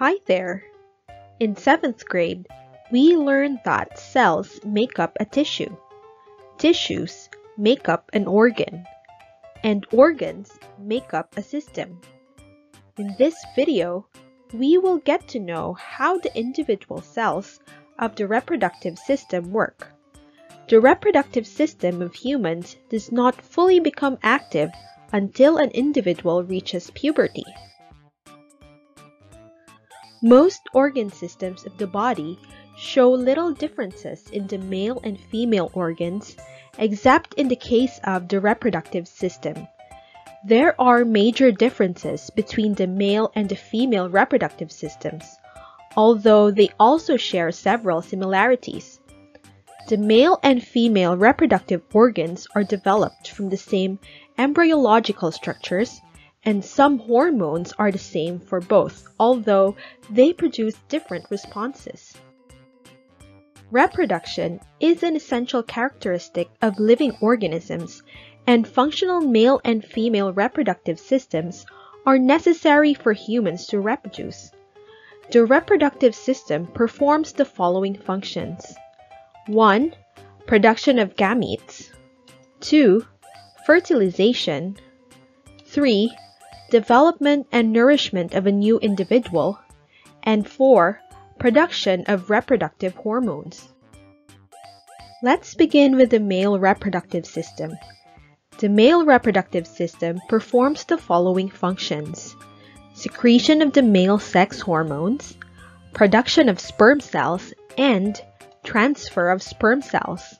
Hi there! In 7th grade, we learned that cells make up a tissue, tissues make up an organ, and organs make up a system. In this video, we will get to know how the individual cells of the reproductive system work. The reproductive system of humans does not fully become active until an individual reaches puberty. Most organ systems of the body show little differences in the male and female organs except in the case of the reproductive system. There are major differences between the male and the female reproductive systems, although they also share several similarities. The male and female reproductive organs are developed from the same embryological structures, and some hormones are the same for both, although they produce different responses. Reproduction is an essential characteristic of living organisms, and functional male and female reproductive systems are necessary for humans to reproduce. The reproductive system performs the following functions. 1. Production of gametes. 2. Fertilization. 3. Development and nourishment of a new individual. And 4. Production of reproductive hormones. Let's begin with the male reproductive system. The male reproductive system performs the following functions. Secretion of the male sex hormones, production of sperm cells, and transfer of sperm cells.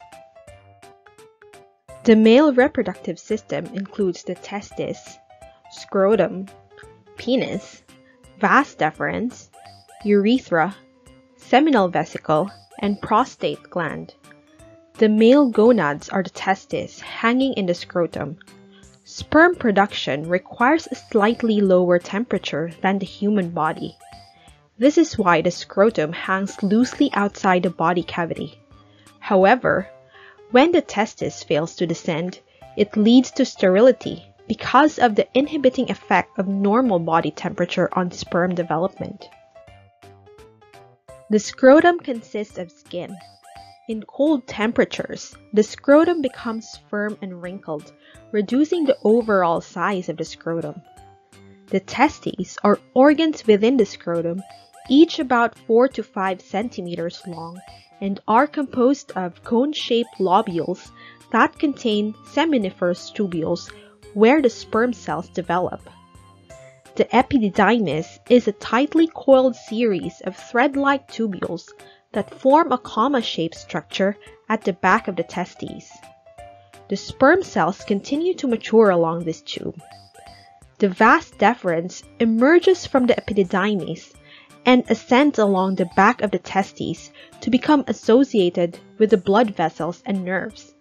The male reproductive system includes the testis, scrotum, penis, vas deferens, urethra, seminal vesicle, and prostate gland. The male gonads are the testes hanging in the scrotum. Sperm production requires a slightly lower temperature than the human body. This is why the scrotum hangs loosely outside the body cavity. However, when the testis fails to descend, it leads to sterility because of the inhibiting effect of normal body temperature on sperm development. The scrotum consists of skin. In cold temperatures, the scrotum becomes firm and wrinkled, reducing the overall size of the scrotum. The testes are organs within the scrotum each about 4 to 5 centimeters long and are composed of cone-shaped lobules that contain seminiferous tubules where the sperm cells develop. The epididymis is a tightly coiled series of thread-like tubules that form a comma-shaped structure at the back of the testes. The sperm cells continue to mature along this tube. The vas deferens emerges from the epididymis and ascends along the back of the testes to become associated with the blood vessels and nerves.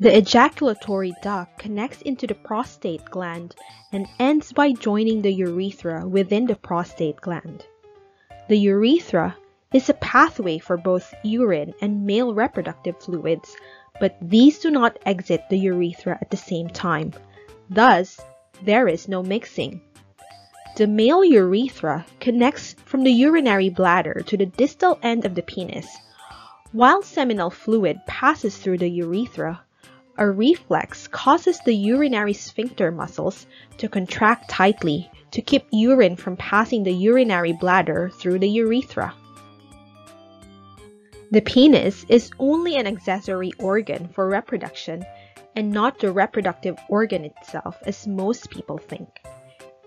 The ejaculatory duct connects into the prostate gland and ends by joining the urethra within the prostate gland. The urethra is a pathway for both urine and male reproductive fluids, but these do not exit the urethra at the same time. Thus, there is no mixing. The male urethra connects from the urinary bladder to the distal end of the penis. While seminal fluid passes through the urethra, a reflex causes the urinary sphincter muscles to contract tightly to keep urine from passing the urinary bladder through the urethra. The penis is only an accessory organ for reproduction and not the reproductive organ itself as most people think.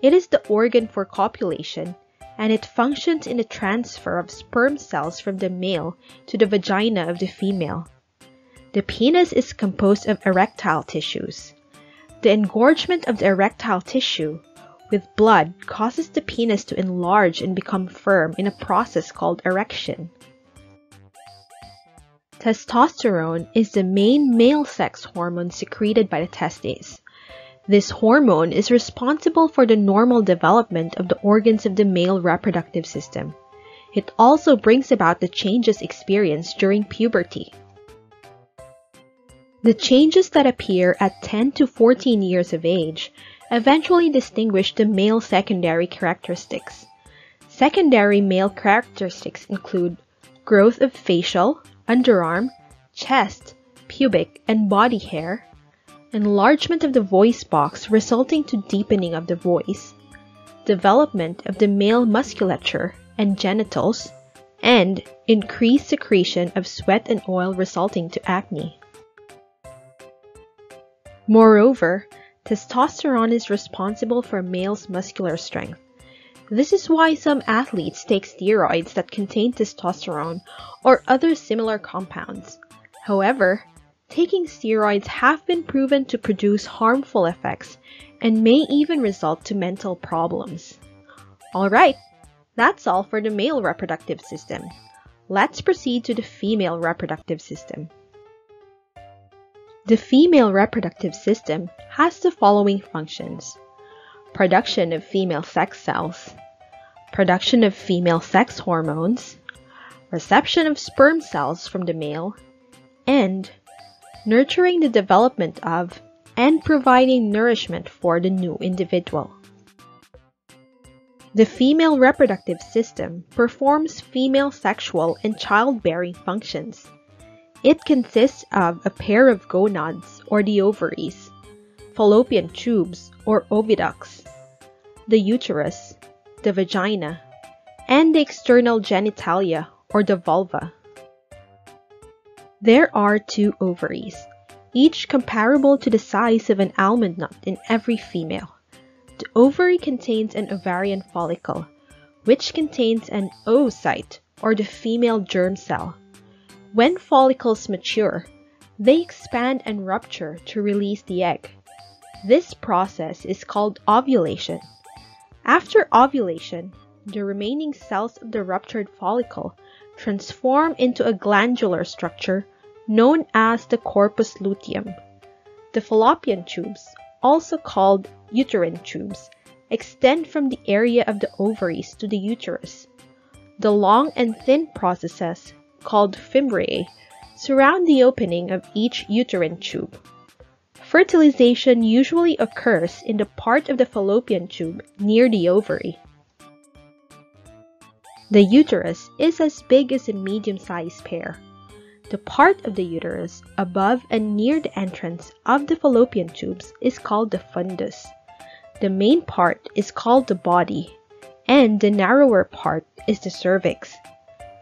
It is the organ for copulation, and it functions in the transfer of sperm cells from the male to the vagina of the female. The penis is composed of erectile tissues. The engorgement of the erectile tissue with blood causes the penis to enlarge and become firm in a process called erection. Testosterone is the main male sex hormone secreted by the testes. This hormone is responsible for the normal development of the organs of the male reproductive system. It also brings about the changes experienced during puberty. The changes that appear at 10 to 14 years of age eventually distinguish the male secondary characteristics. Secondary male characteristics include growth of facial, underarm, chest, pubic, and body hair, enlargement of the voice box resulting to deepening of the voice, development of the male musculature and genitals, and increased secretion of sweat and oil resulting to acne. Moreover, testosterone is responsible for males' muscular strength. This is why some athletes take steroids that contain testosterone or other similar compounds. However, taking steroids have been proven to produce harmful effects and may even result to mental problems. Alright, that's all for the male reproductive system. Let's proceed to the female reproductive system. The female reproductive system has the following functions. Production of female sex cells, production of female sex hormones, reception of sperm cells from the male, and nurturing the development of and providing nourishment for the new individual. The female reproductive system performs female sexual and childbearing functions. It consists of a pair of gonads or the ovaries, fallopian tubes or oviducts, the uterus, the vagina, and the external genitalia or the vulva. There are two ovaries, each comparable to the size of an almond nut in every female. The ovary contains an ovarian follicle, which contains an oocyte or the female germ cell. When follicles mature, they expand and rupture to release the egg. This process is called ovulation. After ovulation, the remaining cells of the ruptured follicle transform into a glandular structure known as the corpus luteum. The fallopian tubes, also called uterine tubes, extend from the area of the ovaries to the uterus. The long and thin processes called fimbriae, surround the opening of each uterine tube. Fertilization usually occurs in the part of the fallopian tube near the ovary. The uterus is as big as a medium-sized pear. The part of the uterus above and near the entrance of the fallopian tubes is called the fundus. The main part is called the body, and the narrower part is the cervix.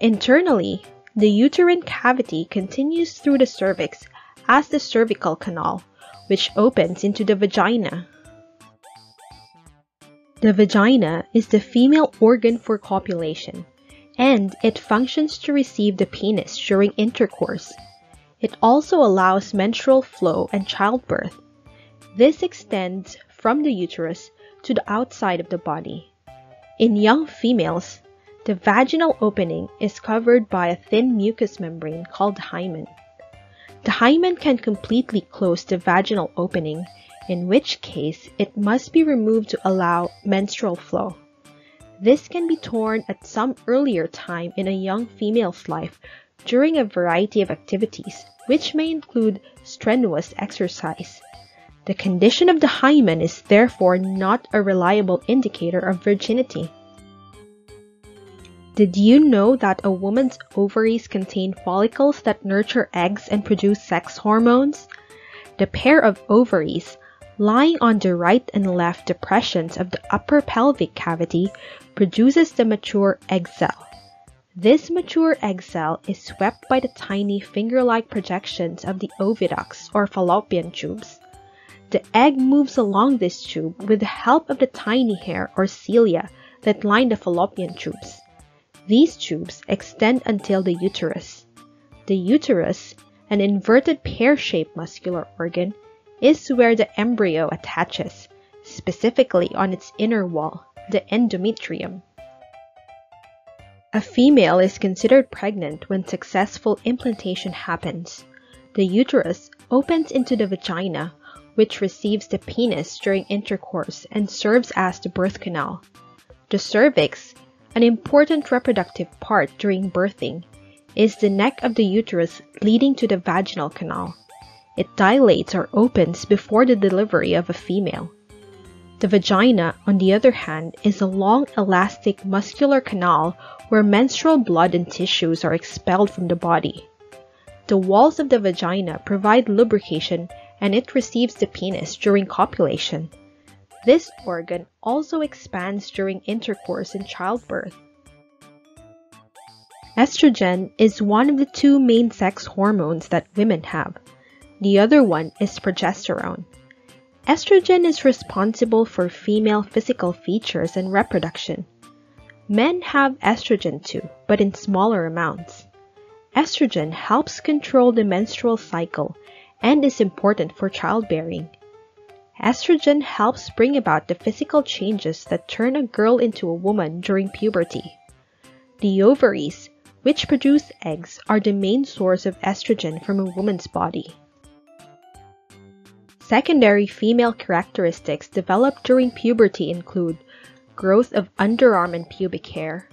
Internally, the uterine cavity continues through the cervix as the cervical canal, which opens into the vagina. The vagina is the female organ for copulation, and it functions to receive the penis during intercourse. It also allows menstrual flow and childbirth. This extends from the uterus to the outside of the body. In young females, the vaginal opening is covered by a thin mucous membrane called hymen. The hymen can completely close the vaginal opening, in which case it must be removed to allow menstrual flow. This can be torn at some earlier time in a young female's life during a variety of activities, which may include strenuous exercise. The condition of the hymen is therefore not a reliable indicator of virginity. Did you know that a woman's ovaries contain follicles that nurture eggs and produce sex hormones? The pair of ovaries, lying on the right and left depressions of the upper pelvic cavity, produces the mature egg cell. This mature egg cell is swept by the tiny finger-like projections of the oviducts or fallopian tubes. The egg moves along this tube with the help of the tiny hair or cilia that line the fallopian tubes. These tubes extend until the uterus. The uterus, an inverted pear-shaped muscular organ, is where the embryo attaches, specifically on its inner wall, the endometrium. A female is considered pregnant when successful implantation happens. The uterus opens into the vagina, which receives the penis during intercourse and serves as the birth canal. The cervix an important reproductive part during birthing is the neck of the uterus leading to the vaginal canal. It dilates or opens before the delivery of a female. The vagina, on the other hand, is a long elastic muscular canal where menstrual blood and tissues are expelled from the body. The walls of the vagina provide lubrication and it receives the penis during copulation. This organ also expands during intercourse and childbirth. Estrogen is one of the two main sex hormones that women have. The other one is progesterone. Estrogen is responsible for female physical features and reproduction. Men have estrogen too, but in smaller amounts. Estrogen helps control the menstrual cycle and is important for childbearing. Estrogen helps bring about the physical changes that turn a girl into a woman during puberty. The ovaries, which produce eggs, are the main source of estrogen from a woman's body. Secondary female characteristics developed during puberty include growth of underarm and pubic hair,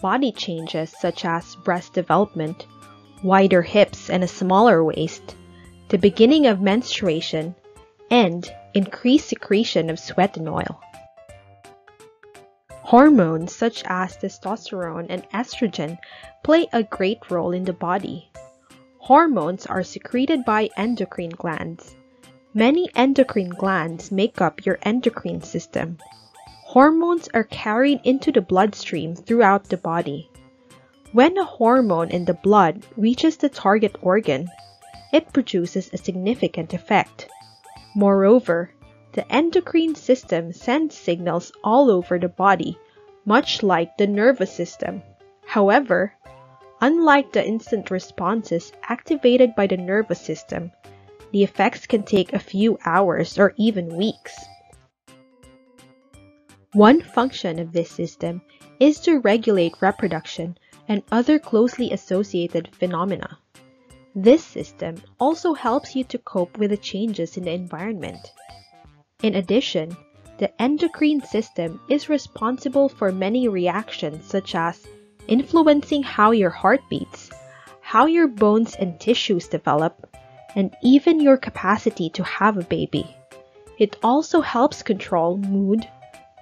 body changes such as breast development, wider hips and a smaller waist, the beginning of menstruation, and increased secretion of sweat and oil. Hormones such as testosterone and estrogen play a great role in the body. Hormones are secreted by endocrine glands. Many endocrine glands make up your endocrine system, Hormones are carried into the bloodstream throughout the body. When a hormone in the blood reaches the target organ, it produces a significant effect. Moreover, the endocrine system sends signals all over the body, much like the nervous system. However, unlike the instant responses activated by the nervous system, the effects can take a few hours or even weeks. One function of this system is to regulate reproduction and other closely associated phenomena. This system also helps you to cope with the changes in the environment. In addition, the endocrine system is responsible for many reactions such as influencing how your heart beats, how your bones and tissues develop, and even your capacity to have a baby. It also helps control mood,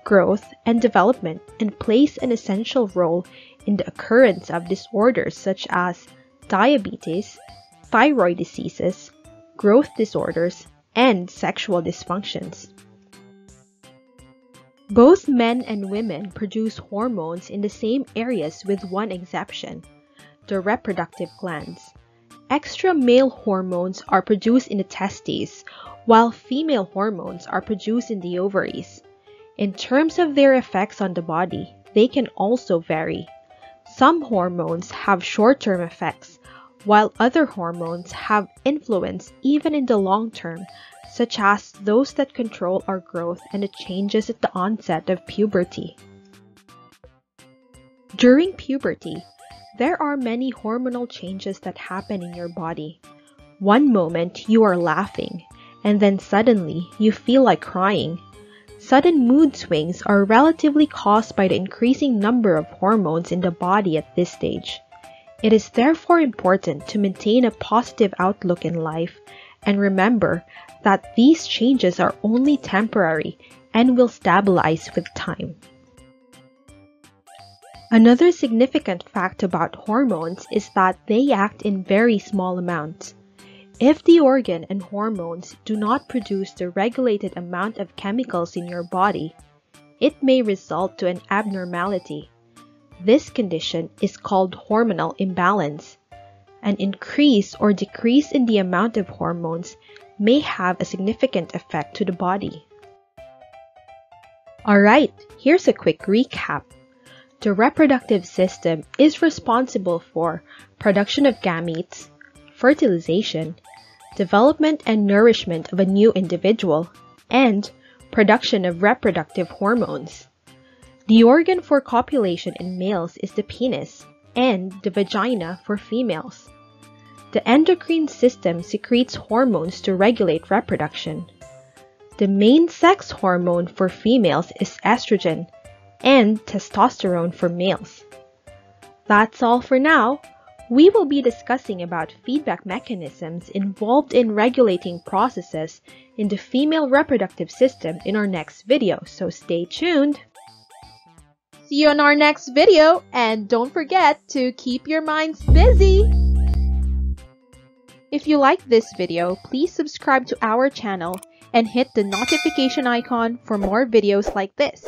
growth, and development and plays an essential role in the occurrence of disorders such as diabetes, thyroid diseases, growth disorders, and sexual dysfunctions. Both men and women produce hormones in the same areas with one exception, the reproductive glands. Extra male hormones are produced in the testes, while female hormones are produced in the ovaries. In terms of their effects on the body, they can also vary. Some hormones have short-term effects, while other hormones have influence even in the long term, such as those that control our growth and the changes at the onset of puberty. During puberty, there are many hormonal changes that happen in your body. One moment you are laughing, and then suddenly you feel like crying Sudden mood swings are relatively caused by the increasing number of hormones in the body at this stage. It is therefore important to maintain a positive outlook in life and remember that these changes are only temporary and will stabilize with time. Another significant fact about hormones is that they act in very small amounts. If the organ and hormones do not produce the regulated amount of chemicals in your body, it may result to an abnormality. This condition is called hormonal imbalance. An increase or decrease in the amount of hormones may have a significant effect to the body. Alright, here's a quick recap. The reproductive system is responsible for production of gametes, fertilization, development and nourishment of a new individual, and production of reproductive hormones. The organ for copulation in males is the penis, and the vagina for females. The endocrine system secretes hormones to regulate reproduction. The main sex hormone for females is estrogen, and testosterone for males. That's all for now. We will be discussing about feedback mechanisms involved in regulating processes in the female reproductive system in our next video, so stay tuned. See you in our next video and don't forget to keep your minds busy! If you like this video, please subscribe to our channel and hit the notification icon for more videos like this.